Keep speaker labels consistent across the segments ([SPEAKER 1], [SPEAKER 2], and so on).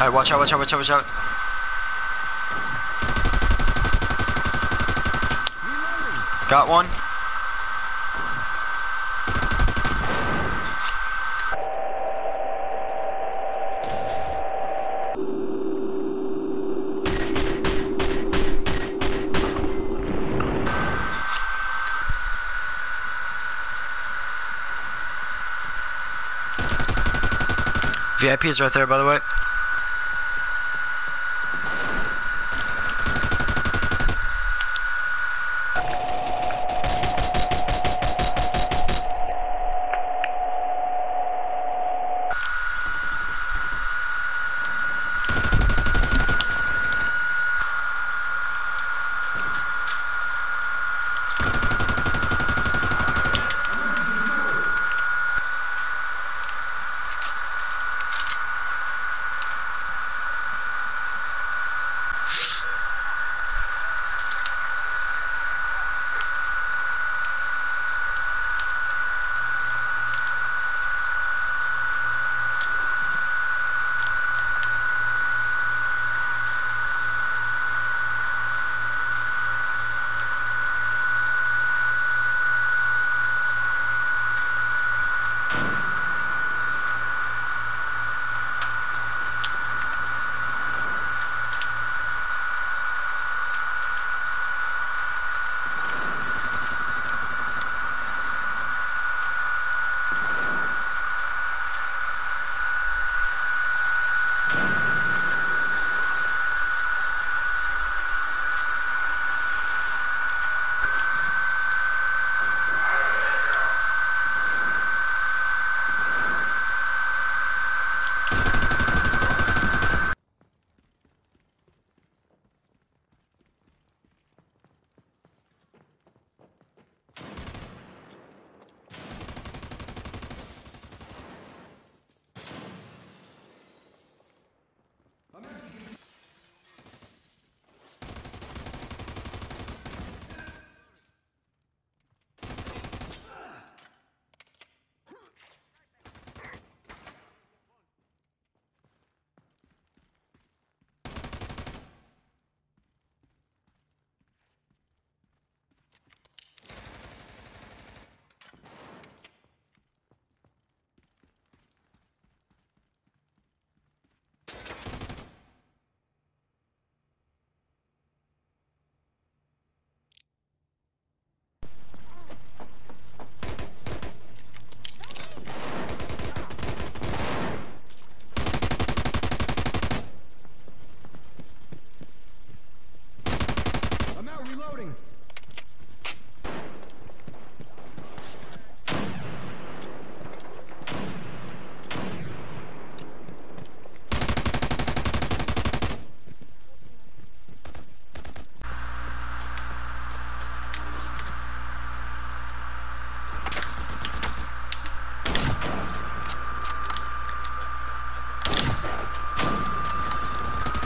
[SPEAKER 1] Alright, watch out, watch out, watch out, watch out. Got one. VIP is right there, by the way.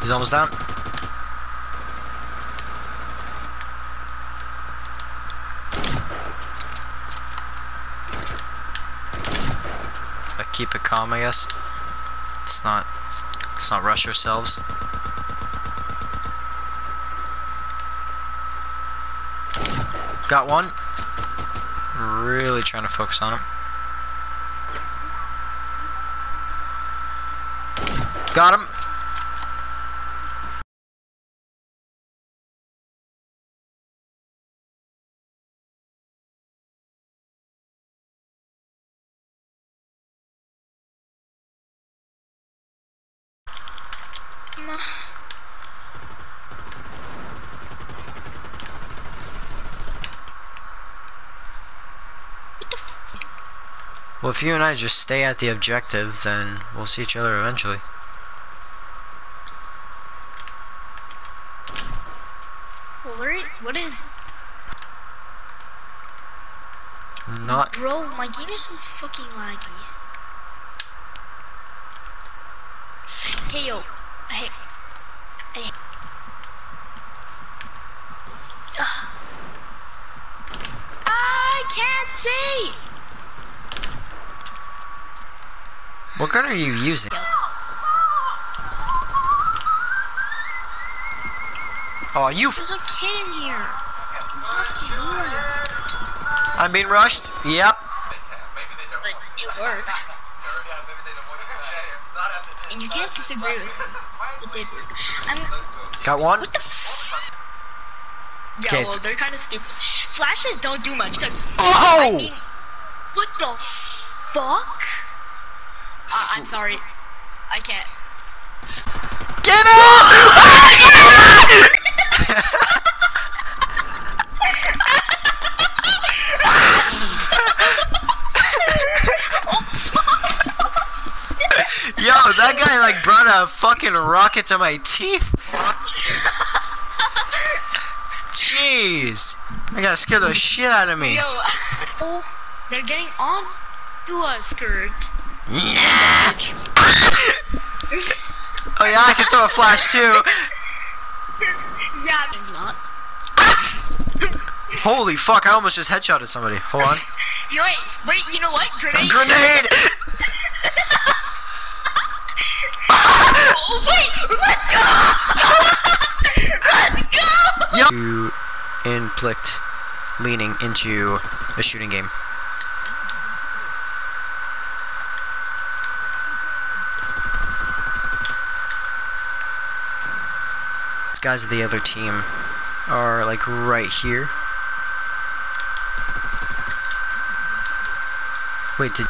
[SPEAKER 1] He's almost down. But keep it calm, I guess. Let's not, let's not rush ourselves. Got one. Really trying to focus on him. Got him.
[SPEAKER 2] What the f-
[SPEAKER 1] Well, if you and I just stay at the objective, then we'll see each other eventually.
[SPEAKER 2] What are, what is,
[SPEAKER 1] Not
[SPEAKER 2] bro? My game is so fucking laggy. Hey I, I, uh, I can't see.
[SPEAKER 1] What gun are you using? Oh, you.
[SPEAKER 2] There's a kid in here.
[SPEAKER 1] I'm being rushed. Yep.
[SPEAKER 2] But it worked. and you can't disagree with me. It did. I'm,
[SPEAKER 1] Got one.
[SPEAKER 2] what the f- Yeah,
[SPEAKER 1] Okay.
[SPEAKER 2] well, they're kind of stupid. Flashes don't do much, because,
[SPEAKER 1] Oh!
[SPEAKER 2] I mean, what the fuck? Uh, I'm sorry. I can't.
[SPEAKER 1] Get up! Yo, that guy like brought a fucking rocket to my teeth. Jeez. I gotta scare the shit out of me.
[SPEAKER 2] Yo, oh, they're getting on to us, Kurt.
[SPEAKER 1] Oh yeah, I can throw a flash too.
[SPEAKER 2] Yeah, and not.
[SPEAKER 1] Holy fuck, I almost just headshotted somebody. Hold on.
[SPEAKER 2] You know, wait, wait, you know what? Grenade.
[SPEAKER 1] Grenade!
[SPEAKER 2] Oh, wait, let's go! let's go!
[SPEAKER 1] Yo! You inflict leaning into a shooting game. These guys of the other team are like right here. Wait, did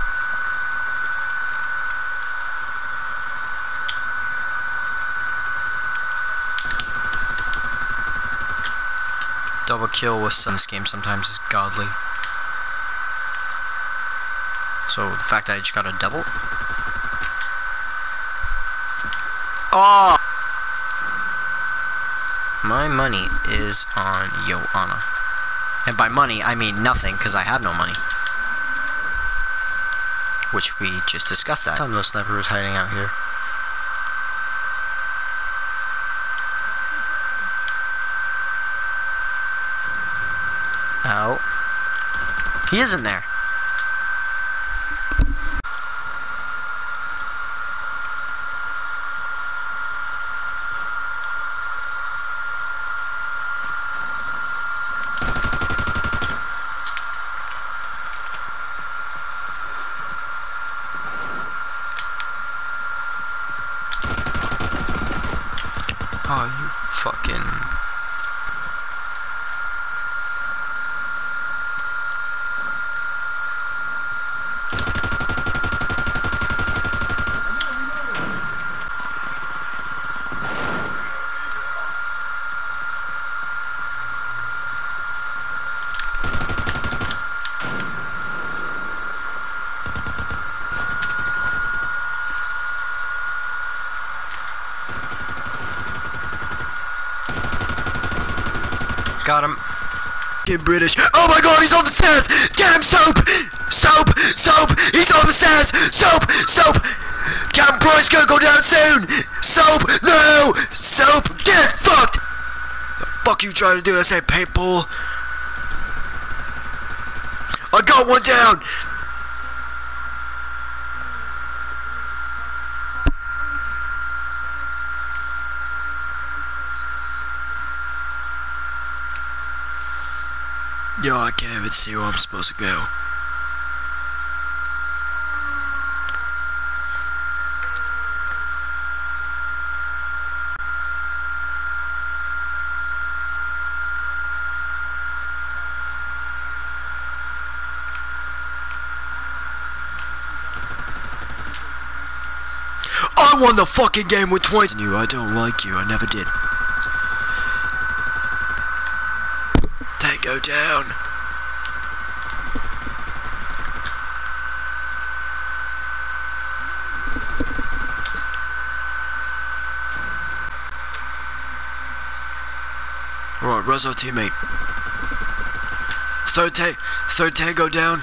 [SPEAKER 1] double kill with some this game sometimes is godly. So the fact that I just got a double. Oh! My money is on Joanna. And by money, I mean nothing, because I have no money. Which we just discussed that. Some of those sniper was hiding out here. Out. He is in there. Oh, you fucking. Got him. Get British. Oh my god, he's on the stairs! Get him, Soap! Soap! Soap! He's on the stairs! Soap! Soap! Captain Price gonna go down soon! Soap! No! Soap! Get fucked! The fuck you trying to do? I say paintball. I got one down! Yo, I can't even see where I'm supposed to go. I won the fucking game with 20. You, I don't like you. I never did. Tango down. Alright, where's our teammate? Third ta third tango down.